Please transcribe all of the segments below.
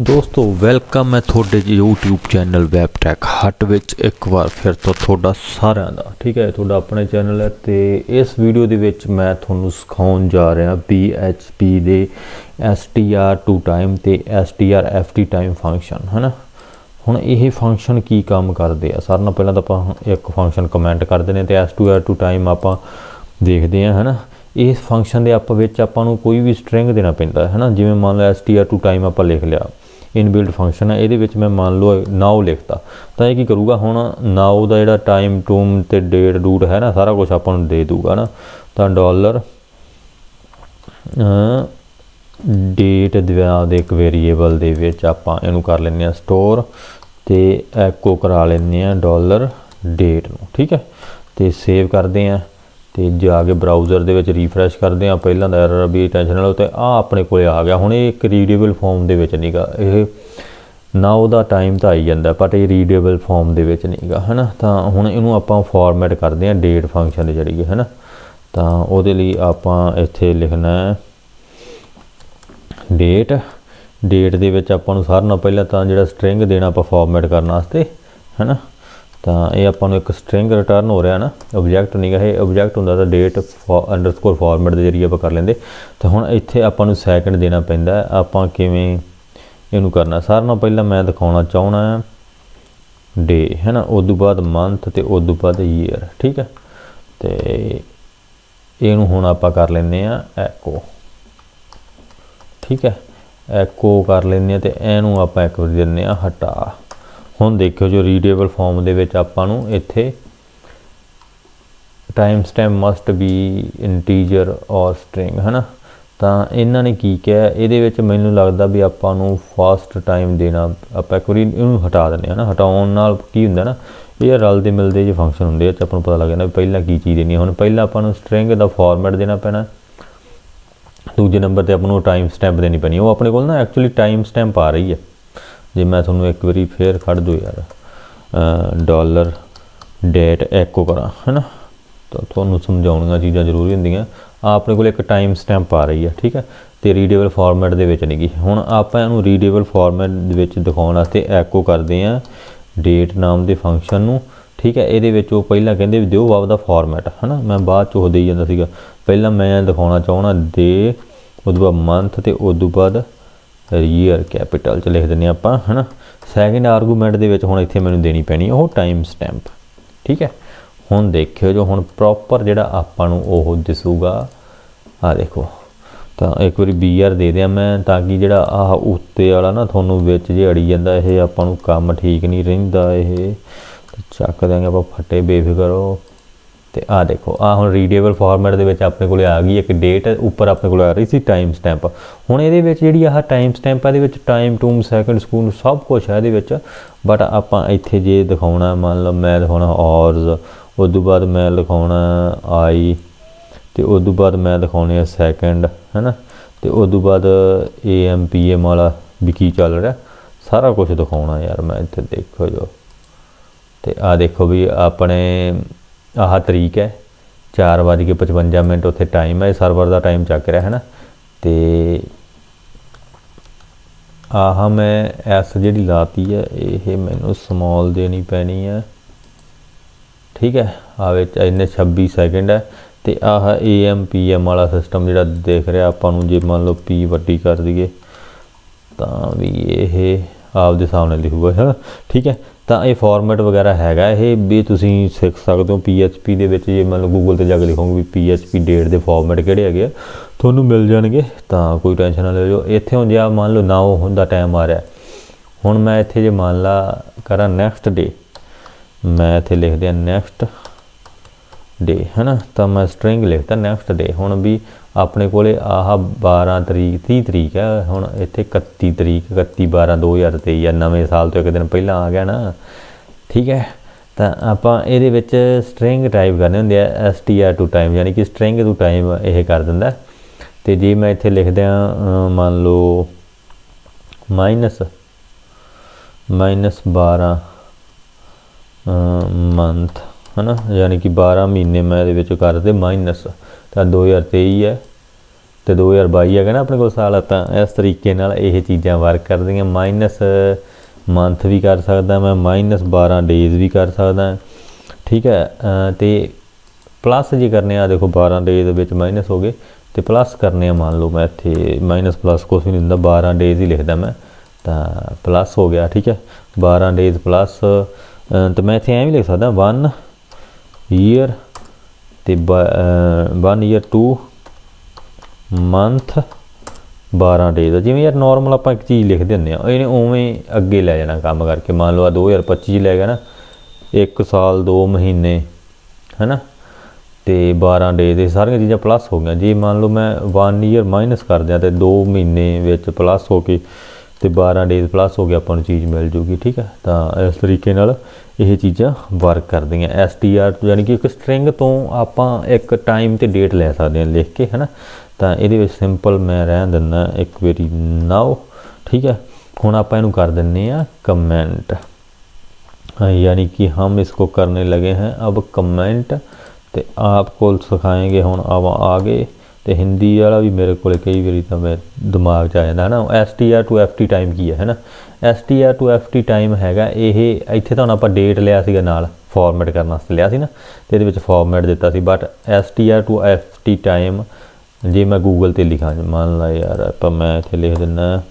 ਦੋਸਤੋ ਵੈਲਕਮ ਹੈ ਤੁਹਾਡੇ YouTube ਚੈਨਲ ਵੈਬਟੈਕ ਹਟ ਵਿੱਚ ਇੱਕ ਵਾਰ ਫਿਰ ਤੋਂ ਤੁਹਾਡਾ ਸਾਰਿਆਂ ਦਾ, ਠੀਕ ਹੈ, ਤੁਹਾਡਾ ਆਪਣਾ ਚੈਨਲ ਹੈ ਤੇ ਇਸ ਵੀਡੀਓ ਦੇ ਵਿੱਚ ਮੈਂ ਤੁਹਾਨੂੰ ਸਿਖਾਉਣ ਜਾ ਰਿਹਾ PHP ਦੇ str to time ਤੇ str ft ਟਾਈਮ ਫੰਕਸ਼ਨ ਹਨਾ? ਹੁਣ ਇਹ ਫੰਕਸ਼ਨ ਕੀ ਕੰਮ ਕਰਦੇ ਆ? ਸਾਰਿਆਂ ਨਾਲ ਪਹਿਲਾਂ ਤਾਂ ਆਪਾਂ ਇੱਕ ਫੰਕਸ਼ਨ ਕਮੈਂਟ ਕਰਦੇ ਨੇ ਤੇ str to time ਆਪਾਂ ਦੇਖਦੇ ਆ ਹਨਾ? ਇਸ ਫੰਕਸ਼ਨ ਦੇ ਆਪਾਂ ਵਿੱਚ ਆਪਾਂ ਨੂੰ ਕੋਈ ਵੀ ਸਟ੍ਰਿੰਗ ਦੇਣਾ ਪੈਂਦਾ ਹੈ, ਹਨਾ? ਜਿਵੇਂ ਮੰਨ ਲਓ str to time ਆਪਾਂ ਲਿਖ ਲਿਆ। ਇਨਬਿਲਟ ਫੰਕਸ਼ਨ ਹੈ, ਇਹਦੇ ਵਿੱਚ ਮੈਂ ਮੰਨ ਲਓ ਨਾਓ ਲਿਖਤਾ। ਤਾਂ ਇਹ ਕੀ ਕਰੂਗਾ, ਹੁਣ ਨਾਓ ਦਾ ਜਿਹੜਾ ਟਾਈਮ ਟੂਮ ਤੇ ਡੇਟ ਡੂਟ ਹੈ ਨਾ, ਸਾਰਾ ਕੁਝ ਆਪਾਂ ਨੂੰ ਦੇ ਦੂਗਾ ਨਾ। ਤਾਂ ਡਾਲਰ ਡੇਟ ਦੇ ਇੱਕ ਵੇਰੀਏਬਲ ਦੇ ਵਿੱਚ ਆਪਾਂ ਇਹਨੂੰ ਕਰ ਲੈਂਦੇ ਆ ਸਟੋਰ ਤੇ ਐਕੋ ਕਰਾ ਲੈਂਦੇ ਆ ਡਾਲਰ ਡੇਟ ਨੂੰ, ਠੀਕ ਹੈ? ਤੇ ਸੇਵ ਕਰਦੇ ਆ ਤੇ ਜਾ ਕੇ ਬਰਾਊਜ਼ਰ ਦੇ ਵਿੱਚ ਰੀਫਰੈਸ਼ ਕਰਦੇ ਆ ਪਹਿਲਾਂ ਦਾ ਐਰਰ ਵੀ ਟੈਨਸ਼ਨ ਨਾਲ ਤੇ ਆ ਆਪਣੇ ਕੋਲੇ ਆ ਗਿਆ। ਹੁਣ ਇਹ ਇੱਕ ਰੀਡੇਬਲ ਫਾਰਮ ਦੇ ਵਿੱਚ ਨਹੀਂਗਾ ਇਹ ਨਾ ਉਹਦਾ ਟਾਈਮ ਤਾਂ ਆਈ ਜਾਂਦਾ ਬਟ ਇਹ ਰੀਡੇਬਲ ਫਾਰਮ ਦੇ ਵਿੱਚ ਨਹੀਂਗਾ ਹਨਾ? ਤਾਂ ਹੁਣ ਇਹਨੂੰ ਆਪਾਂ ਫਾਰਮੈਟ ਕਰਦੇ ਆ ਡੇਟ ਫੰਕਸ਼ਨ ਦੇ ਜਰੀਏ, ਹਨਾ? ਤਾਂ ਉਹਦੇ ਲਈ ਆਪਾਂ ਇੱਥੇ ਲਿਖਣਾ ਹੈ ਡੇਟ ਡੇਟ ਦੇ ਵਿੱਚ ਆਪਾਂ ਨੂੰ ਸਾਰਿਆਂ ਨਾਲੋਂ ਪਹਿਲਾਂ ਤਾਂ ਜਿਹੜਾ ਸਟ੍ਰਿੰਗ ਦੇਣਾ ਆਪਾਂ ਫਾਰਮੈਟ ਕਰਨ ਵਾਸਤੇ, ਹਨਾ? ਤਾਂ ਇਹ ਆਪਾਂ ਨੂੰ ਇੱਕ ਸਟ੍ਰਿੰਗ ਰਿਟਰਨ ਹੋ ਰਿਹਾ ਨਾ ਆਬਜੈਕਟ ਨਹੀਂਗਾ ਇਹ ਆਬਜੈਕਟ ਹੁੰਦਾ ਤਾਂ ਡੇਟ ਅੰਡਰਸਕੋਰ ਫਾਰਮੈਟ ਦੇ ਜਰੀਏ ਆਪਾਂ ਕਰ ਲੈਂਦੇ। ਤਾਂ ਹੁਣ ਇੱਥੇ ਆਪਾਂ ਨੂੰ ਸੈਕਿੰਡ ਦੇਣਾ ਪੈਂਦਾ, ਆਪਾਂ ਕਿਵੇਂ ਇਹਨੂੰ ਕਰਨਾ? ਸਾਰਿਆਂ ਨਾਲੋਂ ਪਹਿਲਾਂ ਮੈਂ ਦਿਖਾਉਣਾ ਚਾਹਣਾ ਹੈ ਡੇ ਹੈ ਨਾ ਉਸ ਤੋਂ ਬਾਅਦ ਮੰਥ ਤੇ ਉਸ ਤੋਂ ਬਾਅਦ ਈਅਰ ਠੀਕ ਹੈ? ਤੇ ਇਹਨੂੰ ਹੁਣ ਆਪਾਂ ਕਰ ਲੈਂਦੇ ਆ ਐਕੋ ਠੀਕ ਹੈ? ਐਕੋ ਕਰ ਲੈਂਦੇ ਆ ਤੇ ਇਹਨੂੰ ਆਪਾਂ ਇੱਕ ਵਾਰ ਦਿੰਨੇ ਆ ਹਟਾ। ਹੁਣ ਦੇਖਿਓ ਜੋ ਰੀਡੇਬਲ ਫਾਰਮ ਦੇ ਵਿੱਚ ਆਪਾਂ ਨੂੰ ਇੱਥੇ time stamp must be integer or string ਹੈਨਾ? ਤਾਂ ਇਹਨਾਂ ਨੇ ਕੀ ਕਿਹਾ? ਇਹਦੇ ਵਿੱਚ ਮੈਨੂੰ ਲੱਗਦਾ ਵੀ ਆਪਾਂ ਨੂੰ ਫਾਸਟ ਟਾਈਮ ਦੇਣਾ, ਆਪਾਂ ਇੱਕ ਵਾਰੀ ਇਹਨੂੰ ਹਟਾ ਦਿੰਦੇ ਹਾਂ ਨਾ ਹਟਾਉਣ ਨਾਲ ਕੀ ਹੁੰਦਾ ਨਾ, ਇਹ ਰਲਦੇ ਮਿਲਦੇ ਜੇ ਫੰਕਸ਼ਨ ਹੁੰਦੇ ਆ ਤੇ ਆਪਾਂ ਨੂੰ ਪਤਾ ਲੱਗ ਜਾਂਦਾ ਵੀ ਪਹਿਲਾਂ ਕੀ ਚੀਜ਼ ਦੇਣੀ ਹੁਣ ਪਹਿਲਾਂ ਆਪਾਂ ਨੂੰ ਸਟ੍ਰਿੰਗ ਦਾ ਫਾਰਮੈਟ ਦੇਣਾ ਪੈਣਾ। ਦੂਜੇ ਨੰਬਰ ਤੇ ਆਪਾਂ ਨੂੰ ਟਾਈਮ ਸਟੈਂਪ ਦੇਣੀ ਪੈਣੀ ਉਹ ਆਪਣੇ ਕੋਲ ਨਾ ਐਕਚੁਅਲੀ ਟਾਈਮ ਸਟੈਂਪ ਆ ਰਹੀ ਹੈ ਜੇ ਮੈਂ ਤੁਹਾਨੂੰ ਇੱਕ ਵਾਰੀ ਫੇਰ ਖੜ ਦੂ ਯਾਰ ਡਾਲਰ ਡੇਟ ਐਕੋ ਕਰਾਂ, ਹੈਨਾ? ਤਾਂ ਤੁਹਾਨੂੰ ਸਮਝਾਉਣੀਆਂ ਚੀਜ਼ਾਂ ਜ਼ਰੂਰੀ ਹੁੰਦੀਆਂ। ਆਪਣੇ ਕੋਲ ਇੱਕ ਟਾਈਮ ਸਟੈਂਪ ਆ ਰਹੀ ਹੈ ਠੀਕ ਹੈ ਤੇ ਰੀਡੇਬਲ ਫਾਰਮੈਟ ਦੇ ਵਿੱਚ ਨਹੀਂਗੀ ਹੁਣ ਆਪਾਂ ਇਹਨੂੰ ਰੀਡੇਬਲ ਫਾਰਮੈਟ ਦੇ ਵਿੱਚ ਦਿਖਾਉਣ ਵਾਸਤੇ ਐਕੋ ਕਰਦੇ ਆ ਡੇਟ ਨਾਮ ਦੇ ਫੰਕਸ਼ਨ ਨੂੰ, ਠੀਕ ਹੈ ਇਹਦੇ ਵਿੱਚ ਉਹ ਪਹਿਲਾਂ ਕਹਿੰਦੇ ਵੀ ਦਿਓ ਆਪਦਾ ਫਾਰਮੈਟ ਹਨਾ? ਮੈਂ ਬਾਅਦ ਚ ਉਹ ਦੇਈ ਜਾਂਦਾ ਸੀਗਾ। ਪਹਿਲਾਂ ਮੈਂ ਦਿਖਾਉਣਾ ਚਾਹਣਾ ਦੇ ਉਦੋਂ ਬਾਅਦ ਮੰਥ ਤੇ ਉਦੋਂ ਬਾਅਦ ਰੀਅਰ ਕੈਪੀਟਲ ਚ ਲਿਖ ਦਿੰਨੇ ਆਪਾਂ, ਹਨਾ? ਸੈਕਿੰਡ ਆਰਗੂਮੈਂਟ ਦੇ ਵਿੱਚ ਹੁਣ ਇੱਥੇ ਮੈਨੂੰ ਦੇਣੀ ਪੈਣੀ ਉਹ ਟਾਈਮ ਸਟੈਂਪ ਠੀਕ ਹੈ? ਹੁਣ ਦੇਖਿਓ ਜੋ ਹੁਣ ਪ੍ਰੋਪਰ ਜਿਹੜਾ ਆਪਾਂ ਨੂੰ ਉਹ ਦਿਸੂਗਾ ਆ ਦੇਖੋ, ਤਾਂ ਇੱਕ ਵਾਰੀ ਬੀਆਰ ਦੇ ਦਿਆਂ ਮੈਂ, ਤਾਂ ਕਿ ਜਿਹੜਾ ਆਹ ਉੱਤੇ ਵਾਲਾ ਨਾ ਤੁਹਾਨੂੰ ਵਿੱਚ ਜੇ ਅੜੀ ਜਾਂਦਾ, ਇਹ ਆਪਾਂ ਨੂੰ ਕੰਮ ਠੀਕ ਨਹੀਂ ਰਹਿੰਦਾ ਇਹ ਚੱਕ ਦਾਂਗੇ ਆਪਾਂ ਫੱਟੇ ਬੇਫਿਕਰ ਹੋ। ਤੇ ਆ ਦੇਖੋ ਆ ਹੁਣ ਰੀਡੇਬਲ ਫਾਰਮੈਟ ਦੇ ਵਿੱਚ ਆਪਣੇ ਕੋਲੇ ਆ ਗਈ, ਇੱਕ ਡੇਟ ਉੱਪਰ ਆਪਣੇ ਕੋਲ ਆ ਰਹੀ ਸੀ ਟਾਈਮ ਸਟੈਂਪ ਹੁਣ ਇਹਦੇ ਵਿੱਚ ਜਿਹੜੀ ਆਹ ਟਾਈਮ ਸਟੈਂਪ ਆ, ਇਹਦੇ ਵਿੱਚ ਟਾਈਮ ਟੂਮ ਸੈਕਿੰਡ ਸਕੂਲ ਸਭ ਕੁਝ ਹੈ ਇਹਦੇ ਵਿੱਚ। ਬਟ ਆਪਾਂ ਇੱਥੇ ਜੇ ਦਿਖਾਉਣਾ, ਮੰਨ ਲਓ ਮੈਂ ਦਿਖਾਉਣਾ ਆਰਸ ਉਸ ਤੋਂ ਬਾਅਦ ਮੈਂ ਲਿਖਾਉਣਾ ਆਈ ਤੇ ਉਸ ਤੋਂ ਬਾਅਦ ਮੈਂ ਦਿਖਾਉਣੇ ਆ ਸੈਕਿੰਡ ਹੈਨਾ? ਤੇ ਉਸ ਤੋਂ ਬਾਅਦ ਏਐਮ ਪੀਐਮ ਵਾਲਾ ਵੀ ਕੀ ਚੱਲ ਰਿਹਾ? ਸਾਰਾ ਕੁਝ ਦਿਖਾਉਣਾ ਯਾਰ ਮੈਂ ਇੱਥੇ, ਦੇਖੋ ਜੋ। ਤੇ ਆ ਦੇਖੋ ਵੀ ਆਪਣੇ ਆਹ ਤਰੀਕ ਹੈ 4:55 ਮਿੰਟ ਉੱਥੇ ਟਾਈਮ ਹੈ ਸਰਵਰ ਦਾ ਟਾਈਮ ਚੱਕ ਰਿਹਾ ਹੈ ਨਾ ਤੇ ਆਹ ਮੈਂ ਐਸ ਜਿਹੜੀ ਲਾਤੀ ਹੈ, ਇਹ ਮੈਨੂੰ ਸਮਾਲ ਦੇਣੀ ਪੈਣੀ ਹੈ। ਠੀਕ ਹੈ ਆ ਵਿੱਚ ਇਹਨੇ 26 ਸੈਕਿੰਡ ਹੈ। ਤੇ ਆਹ AM, PM ਵਾਲਾ ਸਿਸਟਮ ਜਿਹੜਾ ਦੇਖ ਰਿਹਾ ਆਪਾਂ ਨੂੰ, ਜੇ ਮੰਨ ਲਓ P ਵੱਡੀ ਕਰ ਦਈਏ, ਤਾਂ ਵੀ ਇਹ ਆਪਦੇ ਸਾਹਮਣੇ ਲਿਖੂਗਾ ਹੈ ਠੀਕ ਹੈ ਤਾਂ ਇਹ ਫਾਰਮੈਟ ਵਗੈਰਾ ਹੈਗਾ ਇਹ ਵੀ ਤੁਸੀਂ ਸਿੱਖ ਸਕਦੇ ਹੋ PHP ਦੇ ਵਿੱਚ, ਜੇ ਮੰਨ ਲਓ Google ਤੇ ਜਾ ਕੇ ਲਿਖੋਗੇ ਵੀ PHP ਡੇਟ ਦੇ ਫਾਰਮੈਟ ਕਿਹੜੇ ਹੈਗੇ ਆ, ਤੁਹਾਨੂੰ ਮਿਲ ਜਾਣਗੇ, ਤਾਂ ਕੋਈ ਟੈਨਸ਼ਨ ਨਾ ਲਿਓ ਇੱਥੇ ਹੁਣ ਜੇ ਆ ਮੰਨ ਲਓ ਨਾਓ ਹੁੰਦਾ ਟਾਈਮ ਆ ਰਿਹਾ। ਹੁਣ ਮੈਂ ਇੱਥੇ ਜੇ ਮੰਨ ਲਾ ਕਰਾਂ ਨੈਕਸਟ ਡੇ ਮੈਂ ਇੱਥੇ ਲਿਖ ਦਿਆਂ ਨੈਕਸਟ ਡੇ ਹੈਨਾ? ਤਾਂ ਮੈਂ ਸਟ੍ਰਿੰਗ ਲਿਖਤਾ ਨੈਕਸਟ ਡੇ ਹੁਣ ਵੀ ਆਪਣੇ ਕੋਲੇ ਆਹ 12 ਤਰੀਕ 30 ਤਰੀਕ ਹੈ। ਹੁਣ ਇੱਥੇ 31 ਤਰੀਕ 31 12 2023 ਆ, ਨਵੇਂ ਸਾਲ ਤੋਂ ਇੱਕ ਦਿਨ ਪਹਿਲਾਂ ਆ ਗਿਆ ਨਾ। ਠੀਕ ਹੈ? ਤਾਂ ਆਪਾਂ ਇਹਦੇ ਵਿੱਚ ਸਟ੍ਰਿੰਗ ਟਾਈਪ ਕਰਨੇ ਹੁੰਦੇ ਆ S T R to time ਯਾਨੀ ਕਿ ਸਟ੍ਰਿੰਗ ਟੂ ਟਾਈਮ ਇਹ ਕਰ ਦਿੰਦਾ। ਤੇ ਜੇ ਮੈਂ ਇੱਥੇ ਲਿਖ ਮੰਨ ਲਓ ਮਾਈਨਸ ਮਾਈਨਸ 12 ਮੰਥ ਹਨਾ, ਯਾਨੀ ਕਿ 12 ਮਹੀਨੇ ਮੈਂ ਇਹਦੇ ਵਿੱਚ ਕਰਦੇ ਮਾਈਨਸ ਤਾਂ 2023 ਹੈ ਤੇ 2022 ਹੈਗਾ ਨਾ ਆਪਣੇ ਕੋਲ ਸਾਲ, ਤਾਂ ਇਸ ਤਰੀਕੇ ਨਾਲ ਇਹ ਚੀਜ਼ਾਂ ਵਰਕ ਕਰਦੀਆਂ। ਮਾਈਨਸ ਮੰਥ ਵੀ ਕਰ ਸਕਦਾ ਮੈਂ ਮਾਈਨਸ 12 ਡੇਜ਼ ਵੀ ਕਰ ਸਕਦਾ। ਠੀਕ ਹੈ ਤੇ ਪਲੱਸ ਜੇ ਕਰਨੇ ਆ, ਦੇਖੋ 12 ਡੇਜ਼ ਦੇ ਵਿੱਚ ਮਾਈਨਸ ਹੋ ਗਏ। ਤੇ ਪਲੱਸ ਕਰਨੇ ਆ, ਮੰਨ ਲਓ ਮੈਂ ਇੱਥੇ ਮਾਈਨਸ ਪਲੱਸ ਕੁਝ ਵੀ ਨਹੀਂ ਹੁੰਦਾ 12 ਡੇਜ਼ ਹੀ ਲਿਖਦਾ ਮੈਂ। ਤਾਂ ਪਲੱਸ ਹੋ ਗਿਆ, ਠੀਕ ਹੈ। 12 ਡੇਜ਼ ਪਲੱਸ ਤਾਂ ਮੈਂ ਇੱਥੇ ਐਂ ਵੀ ਲਿਖ ਸਕਦਾ 1 ਈਅਰ ਤੇ 1 ਈਅਰ 2 ਮੰਥ 12 ਦਾ। ਜਿਵੇਂ ਯਾਰ ਨਾਰਮਲ ਆਪਾਂ ਇੱਕ ਚੀਜ਼ ਲਿਖ ਦਿੰਦੇ ਆ ਇਹਨੇ ਉਵੇਂ ਅੱਗੇ ਲੈ ਜਾਣਾ ਕੰਮ ਕਰਕੇ। ਮੰਨ ਲਓ ਆ 2025 ਲੈ ਗਿਆ ਨਾ 1 ਸਾਲ 2 ਮਹੀਨੇ, ਹੈਨਾ? ਤੇ 12 ਡੇ ਦੇ ਸਾਰੀਆਂ ਚੀਜ਼ਾਂ ਪਲੱਸ ਹੋ ਗਈਆਂ। ਜੇ ਮੰਨ ਲਓ ਮੈਂ 1 ਈਅਰ ਮਾਈਨਸ ਕਰ ਦਿਆਂ ਤੇ 2 ਮਹੀਨੇ ਵਿੱਚ ਪਲੱਸ ਹੋ ਕੇ, ਤੇ 12 ਡੇਜ਼ ਪਲੱਸ ਹੋ ਗਿਆ ਆਪਾਂ ਨੂੰ ਚੀਜ਼ ਮਿਲ ਜੂਗੀ, ਠੀਕ ਹੈ? ਤਾਂ ਇਸ ਤਰੀਕੇ ਨਾਲ ਇਹ ਚੀਜ਼ਾਂ ਵਰਕ ਕਰਦੀਆਂ ਐਸਟੀਆਰ ਯਾਨੀ ਕਿ ਇੱਕ ਸਟ੍ਰਿੰਗ ਤੋਂ ਆਪਾਂ ਇੱਕ ਟਾਈਮ ਤੇ ਡੇਟ ਲੈ ਸਕਦੇ ਹਾਂ ਲਿਖ ਕੇ ਹੈਨਾ ਤਾਂ ਇਹਦੇ ਵਿੱਚ ਸਿੰਪਲ ਮੈਂ ਰਹਿਣ ਦਿੰਦਾ ਇੱਕ ਵਾਰੀ ਨਾਓ ਠੀਕ ਹੈ ਹੁਣ ਆਪਾਂ ਇਹਨੂੰ ਕਰ ਦਿੰਨੇ ਆ ਕਮੈਂਟ यानी कि हम इसको करने लगे हैं अब कमेंट ਤੇ ਆਪ ਕੋਲ ਸਿਖਾਏਗੇ ਹੁਣ ਆਵਾ ਆਗੇ ਤੇ ਹਿੰਦੀ ਵਾਲਾ ਵੀ ਮੇਰੇ ਕੋਲੇ ਕਈ ਵਾਰੀ ਤਾਂ ਮੈਂ ਦਿਮਾਗ 'ਚ ਆ ਜਾਂਦਾ ਹੈ ਨਾ STR to FT ਟਾਈਮ ਕੀ ਹੈ ਹੈ ਨਾ STR to FT ਟਾਈਮ ਹੈਗਾ, ਇਹ ਇੱਥੇ ਤਾਂ ਹੁਣ ਆਪਾਂ ਡੇਟ ਲਿਆ ਸੀਗਾ ਨਾਲ ਫਾਰਮੈਟ ਕਰਨ ਵਾਸਤੇ ਲਿਆ ਸੀ ਨਾ, ਤੇ ਇਹਦੇ ਵਿੱਚ ਫਾਰਮੈਟ ਦਿੱਤਾ ਸੀ। But STR to FT time ਜੇ ਮੈਂ ਗੂਗਲ ਤੇ ਲਿਖਾਂ, ਮੰਨ ਲਾ ਯਾਰ ਆਪਾਂ ਮੈਂ ਇੱਥੇ ਲਿਖ ਦਿੰਨਾ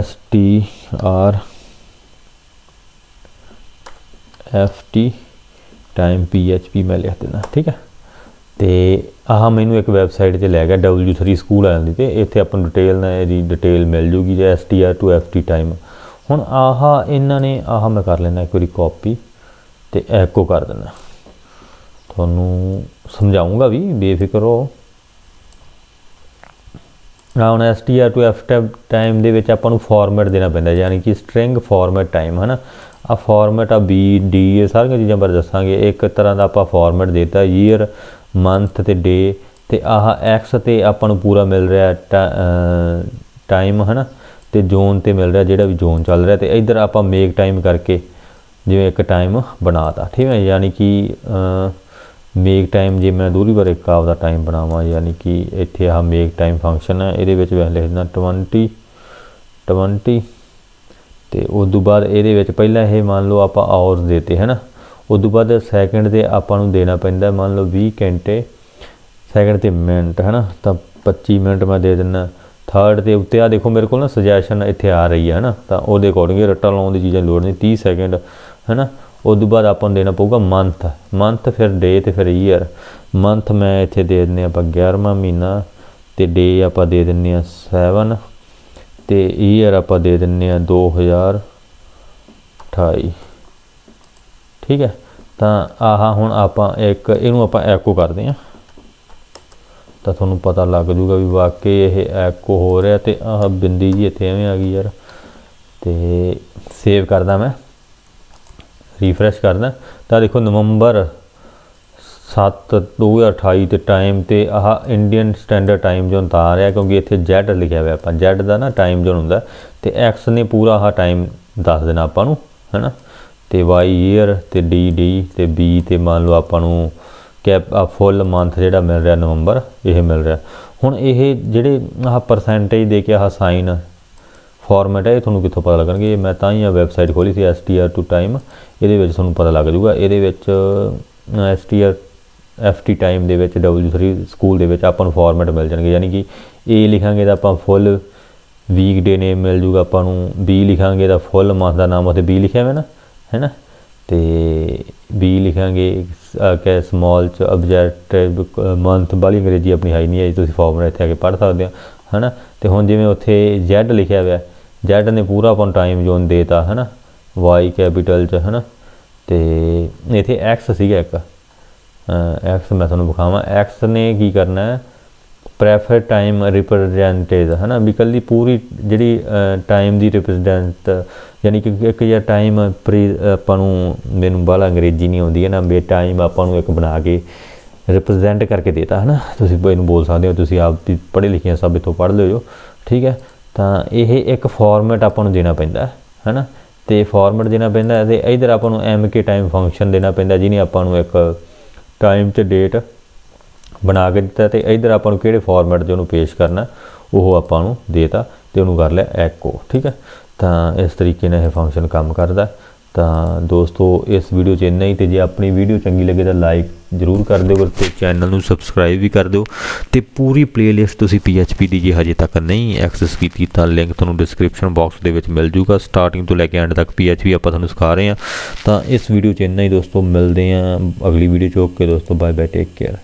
STR T time P H P ਮੈਂ ਲਿਖ ਦਿੰਦਾ ਠੀਕ ਹੈ? ਤੇ ਆਹ ਮੈਨੂੰ ਇੱਕ ਵੈਬਸਾਈਟ ਤੇ ਲੈ ਗਿਆ W3 ਸਕੂਲ ਵਾਲਿਆਂ ਦੀ ਤੇ ਇੱਥੇ ਆਪਾਂ ਨੂੰ ਡਿਟੇਲ ਨਾਲ ਇਹਦੀ ਡਿਟੇਲ ਮਿਲ ਜੂਗੀ ਜੇ STR to FT ਟਾਈਮ ਹੁਣ ਆਹ ਇਹਨਾਂ ਨੇ, ਆਹ ਮੈਂ ਕਰ ਲੈਣਾ ਇੱਕ ਵਾਰੀ ਕਾਪੀ ਤੇ ਐਕੋ ਕਰ ਦਿੰਦਾ। ਤੁਹਾਨੂੰ ਸਮਝਾਉਂਗਾ ਵੀ ਬੇਫਿਕਰ ਹੋ ਹੁਣ STR to FT ਟਾਈਮ ਦੇ ਵਿੱਚ ਆਪਾਂ ਨੂੰ ਫਾਰਮੈਟ ਦੇਣਾ ਪੈਂਦਾ, ਯਾਨੀ ਕਿ ਸਟ੍ਰਿੰਗ ਫਾਰਮੈਟ ਟਾਈਮ ਹਨਾ? ਆ ਫਾਰਮੈਟ ਆ ਬੀ ਡੀ ਇਹ ਸਾਰੀਆਂ ਚੀਜ਼ਾਂ ਬਾਰੇ ਦੱਸਾਂਗੇ। ਇੱਕ ਤਰ੍ਹਾਂ ਦਾ ਆਪਾਂ ਫਾਰਮੈਟ ਦਿੱਤਾ ਈਅਰ ਮੰਥ ਤੇ ਡੇ ਤੇ ਆਹ ਐਕਸ ਤੇ ਆਪਾਂ ਨੂੰ ਪੂਰਾ ਮਿਲ ਰਿਹਾ ਟਾਈਮ ਹਨਾ? ਤੇ ਜ਼ੋਨ ਤੇ ਮਿਲ ਰਿਹਾ ਜਿਹੜਾ ਵੀ ਜ਼ੋਨ ਚੱਲ ਰਿਹਾ ਤੇ ਇਧਰ ਆਪਾਂ ਮੇਕ ਟਾਈਮ ਕਰਕੇ ਜਿਵੇਂ ਇੱਕ ਟਾਈਮ ਬਣਾਤਾ, ਠੀਕ ਹੈ ਯਾਨੀ ਕਿ ਮੇਕ ਟਾਈਮ ਜੇ ਮੈਂ ਦੂਰੀ ਵਾਰ ਇੱਕ ਆਪਦਾ ਟਾਈਮ ਬਣਾਵਾਂ, ਯਾਨੀ ਕਿ ਇੱਥੇ ਆਹ ਮੇਕ ਟਾਈਮ ਫੰਕਸ਼ਨ ਹੈ, ਇਹਦੇ ਵਿੱਚ ਮੈਂ ਲਿਖਦਾ 20 20 ਤੇ ਉਸ ਤੋਂ ਬਾਅਦ ਇਹਦੇ ਵਿੱਚ ਪਹਿਲਾਂ ਇਹ ਮੰਨ ਲਓ ਆਪਾਂ ਆਵਰਸ ਦੇਤੇ ਹੈ ਨਾ ਉਸ ਤੋਂ ਬਾਅਦ ਸੈਕਿੰਡ ਤੇ ਆਪਾਂ ਨੂੰ ਦੇਣਾ ਪੈਂਦਾ, ਮੰਨ ਲਓ 20 ਘੰਟੇ ਸੈਕਿੰਡ ਤੇ ਮਿੰਟ ਹੈ ਨਾ ਤਾਂ 25 ਮਿੰਟ ਮੈਂ ਦੇ ਦਿੰਦਾ ਥਰਡ ਤੇ ਉੱਤੇ ਆ ਦੇਖੋ ਮੇਰੇ ਕੋਲ ਨਾ ਸੁਜੈਸ਼ਨ ਇੱਥੇ ਆ ਰਹੀ ਹੈ ਨਾ ਤਾਂ ਉਹਦੇ ਅਕੋਰਡਿੰਗ ਰੱਟਾ ਲਾਉਣ ਦੀ ਚੀਜ਼ਾਂ ਲੋੜ ਨਹੀਂ 30 ਸੈਕਿੰਡ ਹੈ ਨਾ ਉਸ ਤੋਂ ਬਾਅਦ ਆਪਾਂ ਨੂੰ ਦੇਣਾ ਪਊਗਾ ਮੰਥ ਮੰਥ ਫਿਰ ਡੇ ਤੇ ਫਿਰ ਈਅਰ ਮੰਥ ਮੈਂ ਇੱਥੇ ਦੇ ਦਿੰਨੇ ਆਪਾਂ 11ਵਾਂ ਮਹੀਨਾ ਤੇ ਡੇ ਆਪਾਂ ਦੇ ਦਿੰਨੇ ਆ 7 ਤੇ ਈਅਰ ਆਪਾਂ ਦੇ ਦਿੰਨੇ ਆ 2028 ਠੀਕ ਹੈ? ਤਾਂ ਆਹ ਹੁਣ ਆਪਾਂ ਇੱਕ, ਇਹਨੂੰ ਆਪਾਂ ਐਕੋ ਕਰਦੇ ਹਾਂ। ਤਾਂ ਤੁਹਾਨੂੰ ਪਤਾ ਲੱਗ ਜੂਗਾ ਵੀ ਵਾਕਈ ਇਹ ਐਕੋ ਹੋ ਰਿਹਾ ਤੇ ਆਹ ਬਿੰਦੀ ਜੀ ਇੱਥੇ ਐਵੇਂ ਆ ਗਈ ਯਾਰ। ਤੇ ਸੇਵ ਕਰਦਾ ਮੈਂ। ਰੀਫਰੈਸ਼ ਕਰਦਾ। ਤਾਂ ਦੇਖੋ ਨਵੰਬਰ 7 2028 ਤੇ ਟਾਈਮ ਤੇ ਆਹ ਇੰਡੀਅਨ ਸਟੈਂਡਰਡ ਟਾਈਮ ਜ਼ੋਨ ਤਾਂ ਆ ਰਿਹਾ ਕਿਉਂਕਿ ਇੱਥੇ Z ਲਿਖਿਆ ਹੋਇਆ ਆਪਾਂ। Z ਦਾ ਨਾ ਟਾਈਮ ਜ਼ੋਨ ਹੁੰਦਾ। ਤੇ X ਨੇ ਪੂਰਾ ਆਹ ਟਾਈਮ ਦੱਸ ਦੇਣਾ ਆਪਾਂ ਨੂੰ, ਹੈਨਾ? ਤੇ Y ਈਅਰ ਤੇ D D ਤੇ B ਤੇ ਮੰਨ ਲਓ ਆਪਾਂ ਨੂੰ ਕੈਪ ਫੁੱਲ ਮੰਥ ਜਿਹੜਾ ਮਿਲ ਰਿਹਾ ਨਵੰਬਰ, ਇਹ ਮਿਲ ਰਿਹਾ। ਹੁਣ ਇਹ ਜਿਹੜੇ ਆਹ ਪਰਸੈਂਟੇਜ ਦੇ ਕੇ ਆਹ ਸਾਈਨ ਫਾਰਮੈਟ ਹੈ, ਇਹ ਤੁਹਾਨੂੰ ਕਿੱਥੋਂ ਪਤਾ ਲੱਗਣਗੇ? ਮੈਂ ਤਾਂ ਹੀ ਆ ਵੈਬਸਾਈਟ ਖੋਲੀ ਸੀ STR ਟੂ ਟਾਈਮ ਇਹਦੇ ਵਿੱਚ ਤੁਹਾਨੂੰ ਪਤਾ ਲੱਗ ਜਾਊਗਾ। ਇਹਦੇ ਵਿੱਚ STR FT ਟਾਈਮ ਦੇ ਵਿੱਚ W3 ਸਕੂਲ ਦੇ ਵਿੱਚ ਆਪਾਂ ਨੂੰ ਫਾਰਮੈਟ ਮਿਲ ਜਾਣਗੇ। ਯਾਨੀ ਕਿ A ਲਿਖਾਂਗੇ ਤਾਂ ਆਪਾਂ ਫੁੱਲ ਵੀਕ ਡੇ ਨੇਮ ਮਿਲ ਜੂਗਾ ਆਪਾਂ ਨੂੰ, B ਲਿਖਾਂਗੇ ਤਾਂ ਫੁੱਲ ਮੰਥ ਦਾ ਨਾਮ ਉੱਥੇ B ਲਿਖਿਆ ਹੋਇਆ ਨਾ। ਹੈਨਾ? ਤੇ ਬੀ ਲਿਖਾਂਗੇ ਕਿ ਸਮਾਲ ਚ ਆਬਜੈਕਟਿਵ ਮੰਥ ਵਾਲੀ ਅੰਗਰੇਜ਼ੀ ਆਪਣੀ ਹੈ ਨਹੀਂ ਆਈ ਤੁਸੀਂ ਫਾਰਮੂਲਾ ਇੱਥੇ ਆ ਕੇ ਪੜ੍ਹ ਸਕਦੇ ਹੋ, ਹੈਨਾ? ਤੇ ਹੁਣ ਜਿਵੇਂ ਉੱਥੇ Z ਲਿਖਿਆ ਹੋਇਆ, Z ਨੇ ਪੂਰਾ ਆਪਾਂ ਟਾਈਮ ਜ਼ੋਨ ਦੇਤਾ, ਹੈਨਾ? Y ਕੈਪੀਟਲ ਚ, ਹੈਨਾ? ਤੇ ਇੱਥੇ X ਸੀਗਾ ਇੱਕ X ਮੈਂ ਤੁਹਾਨੂੰ ਵਿਖਾਵਾਂ, X ਨੇ ਕੀ ਕਰਨਾ ਹੈ? ਪ੍ਰੈਫਰ ਟਾਈਮ ਰਿਪਰੈਜ਼ੈਂਟੇਜ ਹੈ ਨਾ ਵੀ ਕੱਲੀ ਪੂਰੀ ਜਿਹੜੀ ਟਾਈਮ ਦੀ ਰਿਪਰੈਜ਼ੈਂਟ ਯਾਨੀ ਕਿ ਇੱਕ ਜਾਂ ਟਾਈਮ ਆਪਾਂ ਨੂੰ ਮੈਨੂੰ ਬਾਹਲਾ ਅੰਗਰੇਜ਼ੀ ਨਹੀਂ ਆਉਂਦੀ ਹੈ ਨਾ ਬੇ ਟਾਈਮ ਆਪਾਂ ਨੂੰ ਇੱਕ ਬਣਾ ਕੇ ਰਿਪਰੈਜ਼ੈਂਟ ਕਰਕੇ ਦੇਤਾ ਹੈ ਨਾ ਤੁਸੀਂ ਇਹਨੂੰ ਬੋਲ ਸਕਦੇ ਹੋ, ਤੁਸੀਂ ਆਪ ਦੀ ਪੜ੍ਹੇ ਲਿਖੇ ਸਭ ਇਥੋਂ ਪੜ੍ਹ ਲਿਓ, ਠੀਕ ਹੈ? ਤਾਂ ਇਹ ਇੱਕ ਫਾਰਮੈਟ ਆਪਾਂ ਨੂੰ ਦੇਣਾ ਪੈਂਦਾ ਹੈ ਨਾ ਤੇ ਫਾਰਮੈਟ ਦੇਣਾ ਪੈਂਦਾ, ਤੇ ਇਧਰ ਆਪਾਂ ਨੂੰ ਐਮ ਕੇ ਟਾਈਮ ਫੰਕਸ਼ਨ ਦੇਣਾ ਪੈਂਦਾ, ਜਿਹਨੇ ਆਪਾਂ ਨੂੰ ਇੱਕ ਟਾਈਮ ਤੇ ਡੇਟ ਬਣਾ ਕੇ ਦਿੱਤਾ ਤੇ ਇਧਰ ਆਪਾਂ ਨੂੰ ਕਿਹੜੇ ਫਾਰਮੈਟ 'ਚ ਉਹਨੂੰ ਪੇਸ਼ ਕਰਨਾ, ਉਹ ਆਪਾਂ ਨੂੰ ਦੇਤਾ ਤੇ ਉਹਨੂੰ ਕਰ ਲਿਆ ਐਕੋ ਠੀਕ ਹੈ? ਤਾਂ ਇਸ ਤਰੀਕੇ ਨਾਲ ਇਹ ਫੰਕਸ਼ਨ ਕੰਮ ਕਰਦਾ। ਤਾਂ ਦੋਸਤੋ, ਇਸ ਵੀਡੀਓ 'ਚ ਇੰਨਾ ਹੀ ਤੇ ਜੇ ਆਪਣੀ ਵੀਡੀਓ ਚੰਗੀ ਲੱਗੇ ਤਾਂ ਲਾਈਕ ਜਰੂਰ ਕਰ ਦਿਓ ਤੇ ਚੈਨਲ ਨੂੰ ਸਬਸਕ੍ਰਾਈਬ ਵੀ ਕਰ ਦਿਓ ਤੇ ਪੂਰੀ ਪਲੇਲਿਸਟ ਤੁਸੀਂ PHP ਦੀ ਜੇ ਹਜੇ ਤੱਕ ਨਹੀਂ ਐਕਸੈਸ ਕੀਤੀ ਤਾਂ ਲਿੰਕ ਤੁਹਾਨੂੰ ਡਿਸਕ੍ਰਿਪਸ਼ਨ ਬਾਕਸ ਦੇ ਵਿੱਚ ਮਿਲ ਜੂਗਾ। ਸਟਾਰਟਿੰਗ ਤੋਂ ਲੈ ਕੇ ਐਂਡ ਤੱਕ PHP ਆਪਾਂ ਤੁਹਾਨੂੰ ਸਿਖਾ ਰਹੇ ਹਾਂ। ਤਾਂ ਇਸ ਵੀਡੀਓ 'ਚ ਇੰਨਾ ਹੀ ਦੋਸਤੋ, ਮਿਲਦੇ ਆਂ ਅਗਲੀ ਵੀਡੀਓ 'ਚ। ਓਕੇ ਦੋਸਤੋ ਬਾਏ ਬਾਏ ਟੇਕ ਕੇਅਰ